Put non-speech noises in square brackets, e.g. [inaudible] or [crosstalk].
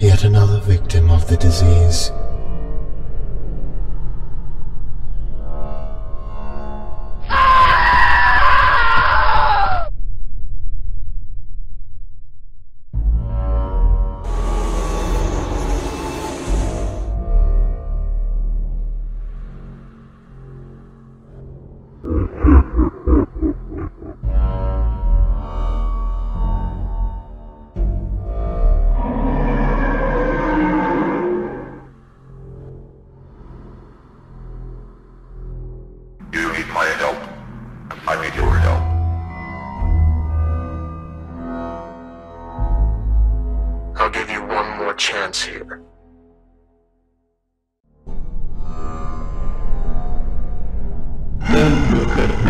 Yet another victim of the disease. You need my help. I need your help. I'll give you one more chance here. [laughs]